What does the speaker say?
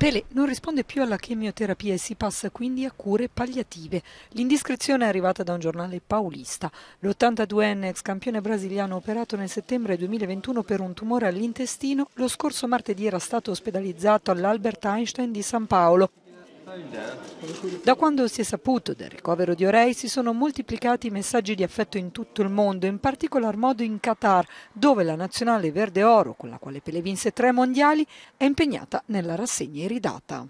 Pele non risponde più alla chemioterapia e si passa quindi a cure palliative. L'indiscrezione è arrivata da un giornale paulista. L'82enne ex campione brasiliano operato nel settembre 2021 per un tumore all'intestino, lo scorso martedì era stato ospedalizzato all'Albert Einstein di San Paolo. Da quando si è saputo del ricovero di Orei si sono moltiplicati i messaggi di affetto in tutto il mondo, in particolar modo in Qatar, dove la nazionale verde oro, con la quale Pele vinse tre mondiali, è impegnata nella rassegna iridata.